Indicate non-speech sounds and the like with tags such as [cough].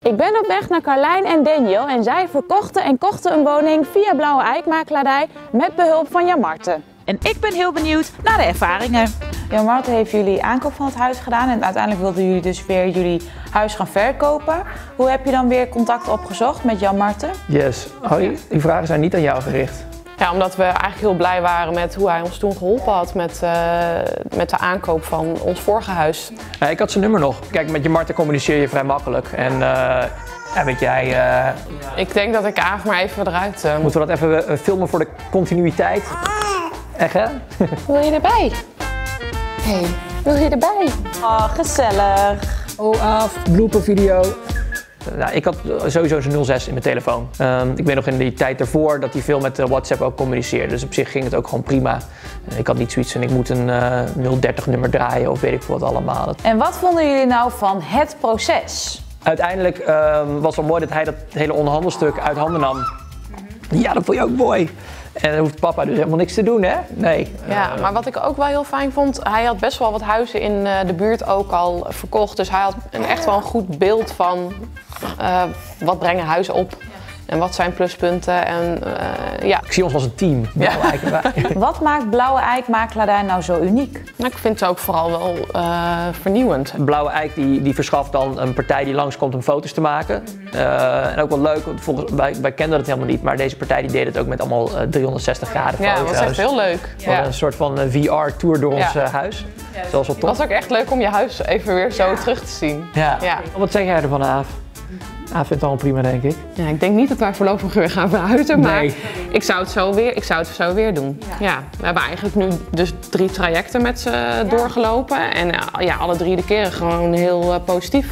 Ik ben op weg naar Carlijn en Daniel en zij verkochten en kochten een woning via Blauwe Eikmakelaardij met behulp van Jan Marten. En ik ben heel benieuwd naar de ervaringen. Jan Marten heeft jullie aankoop van het huis gedaan en uiteindelijk wilden jullie dus weer jullie huis gaan verkopen. Hoe heb je dan weer contact opgezocht met Jan Marten? Yes. Harry, die vragen zijn niet aan jou gericht. Ja, omdat we eigenlijk heel blij waren met hoe hij ons toen geholpen had met, uh, met de aankoop van ons vorige huis. Uh, ik had zijn nummer nog. Kijk, met je Marten communiceer je vrij makkelijk. En uh, ja, weet jij... Ik denk dat ik Aaf maar even eruit... Moeten we dat even filmen voor de continuïteit? Echt hè? [laughs] Wil je erbij? hey, wil je erbij? Oh, gezellig. Oh, Aaf, blooper video. Nou, ik had sowieso zijn 06 in mijn telefoon. Um, ik weet nog in die tijd ervoor dat hij veel met WhatsApp ook communiceerde. Dus op zich ging het ook gewoon prima. Ik had niet zoiets van ik moet een uh, 030 nummer draaien of weet ik veel wat allemaal. En wat vonden jullie nou van het proces? Uiteindelijk um, was het wel mooi dat hij dat hele onderhandelstuk uit handen nam. Ja, dat vond je ook mooi. En dan hoeft papa dus helemaal niks te doen, hè? Nee. Ja, maar wat ik ook wel heel fijn vond, hij had best wel wat huizen in de buurt ook al verkocht. Dus hij had een, echt wel een goed beeld van uh, wat brengen huizen op. En wat zijn pluspunten en uh, ja. Ik zie ons als een team. Ja. [laughs] wat maakt Blauwe Eik nou zo uniek? Nou, ik vind het ook vooral wel uh, vernieuwend. Blauwe Eik die, die verschaft dan een partij die langskomt om foto's te maken. Uh, en ook wel leuk, want volgens, wij, wij kenden het helemaal niet, maar deze partij die deed het ook met allemaal 360 graden ja, foto's. Ja, dat was echt heel leuk. Ja. Een soort van VR-tour door ons huis. Ja. Dat was wel tof. Het was ook echt leuk om je huis even weer zo terug te zien. Ja. Wat zeg jij ervan, Aaf? Ah, vindt het allemaal prima, denk ik. Ja, ik denk niet dat wij voorlopig weer gaan verhuizen, maar nee. ik, zou het zo weer, ik zou het zo weer doen. Ja. ja we hebben eigenlijk nu dus drie trajecten met ze ja. doorgelopen en ja, alle drie de keren gewoon heel uh, positief.